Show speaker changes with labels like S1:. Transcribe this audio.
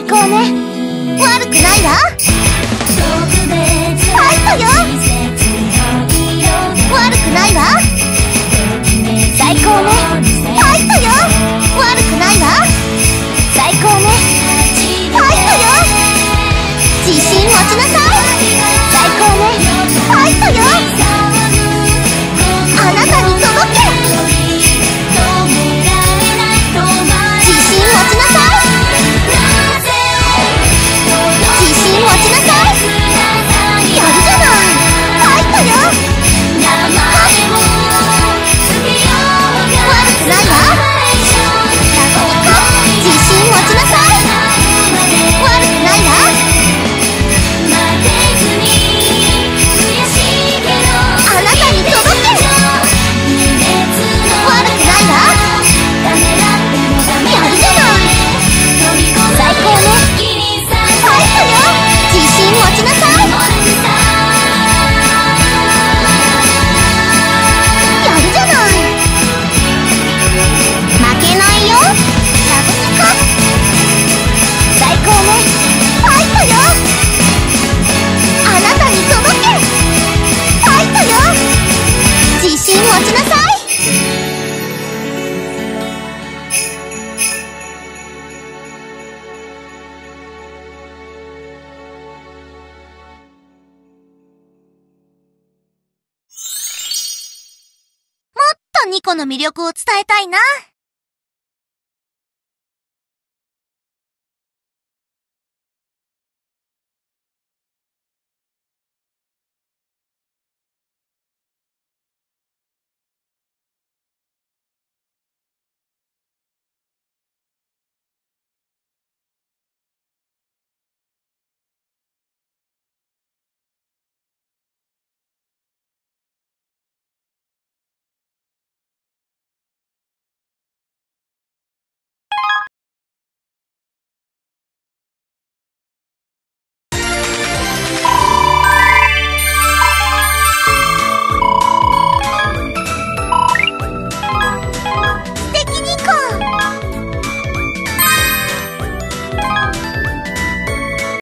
S1: 最高ね。ニコの魅力を伝えたいな。